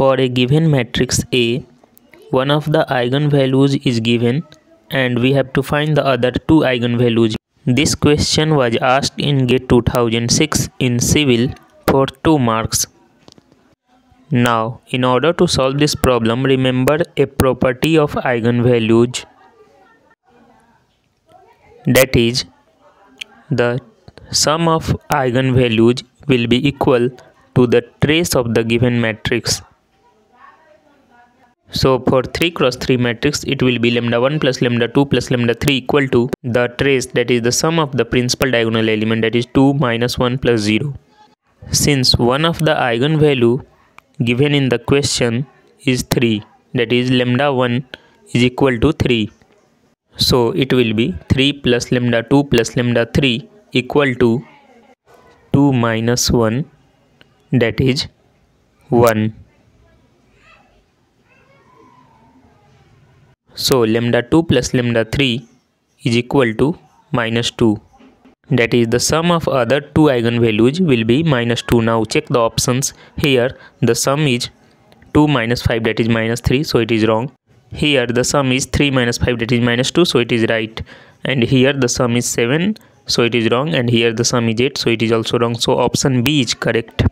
For a given matrix A, one of the eigenvalues is given and we have to find the other two eigenvalues. This question was asked in GATE 2006 in Civil for 2 marks. Now, in order to solve this problem, remember a property of eigenvalues that is, the sum of eigenvalues will be equal to the trace of the given matrix. So for 3 cross 3 matrix it will be lambda 1 plus lambda 2 plus lambda 3 equal to the trace that is the sum of the principal diagonal element that is 2 minus 1 plus 0. Since one of the eigenvalue given in the question is 3 that is lambda 1 is equal to 3. So it will be 3 plus lambda 2 plus lambda 3 equal to 2 minus 1 that is 1. So lambda 2 plus lambda 3 is equal to minus 2. That is the sum of other two eigenvalues will be minus 2. Now check the options. Here the sum is 2 minus 5 that is minus 3 so it is wrong. Here the sum is 3 minus 5 that is minus 2 so it is right. And here the sum is 7 so it is wrong and here the sum is 8 so it is also wrong. So option B is correct.